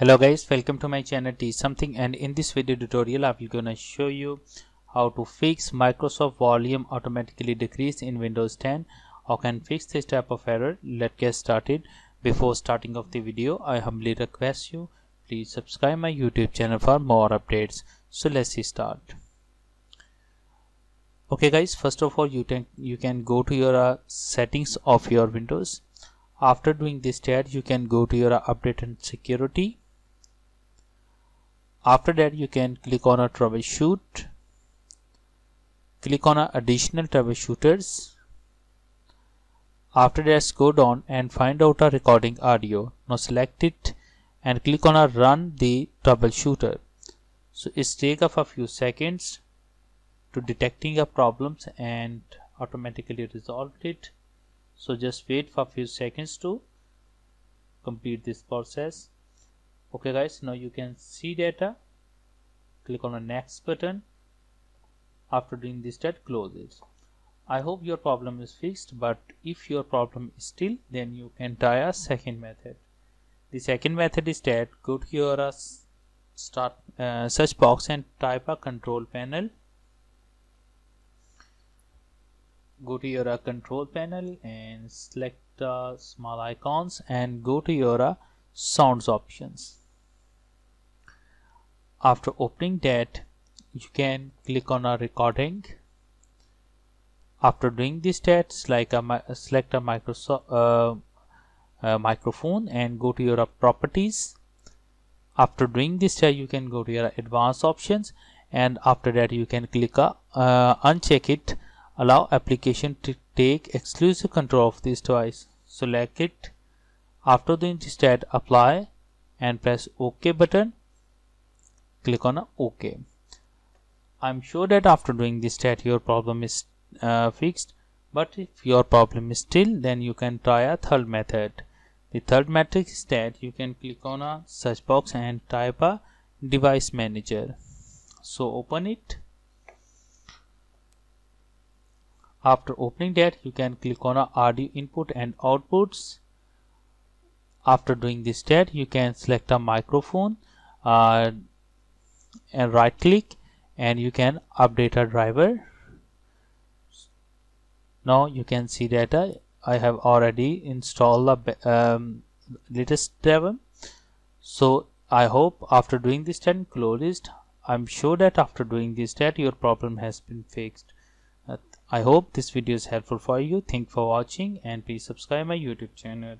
hello guys welcome to my channel teach something and in this video tutorial i'm gonna show you how to fix microsoft volume automatically decrease in windows 10 or can fix this type of error? Let's get started. Before starting of the video i humbly request you please subscribe my youtube channel for more updates. So let's start. Okay guys first of all you can you can go to your uh, settings of your windows. After doing this step you can go to your uh, update and security after that you can click on a troubleshoot. Click on a additional troubleshooters. After that go down and find out a recording audio. Now select it and click on a run the troubleshooter. So it's take up a few seconds to detecting a problems and automatically resolved it. So just wait for a few seconds to complete this process okay guys now you can see data. Click on the next button. After doing this that close it I hope your problem is fixed but if your problem is still then you can try a second method. The second method is that go to your uh, start uh, search box and type a control panel. Go to your uh, control panel and select uh, small icons and go to your uh, sounds options after opening that you can click on a recording. After doing this steps like a select a Microsoft uh, uh, microphone and go to your properties. After doing this step you can go to your advanced options. And after that you can click a, uh, uncheck it. Allow application to take exclusive control of this device. Select it. After doing this step apply and press ok button click on OK. I'm sure that after doing this that your problem is uh, fixed but if your problem is still then you can try a third method. The third method is that you can click on a search box and type a device manager. So open it. After opening that you can click on a audio input and outputs. After doing this that you can select a microphone uh, and right click and you can update a driver. Now you can see that I have already installed the um, latest driver. So I hope after doing this and closed I'm sure that after doing this that your problem has been fixed. Uh, I hope this video is helpful for you. Thank for watching and please subscribe my youtube channel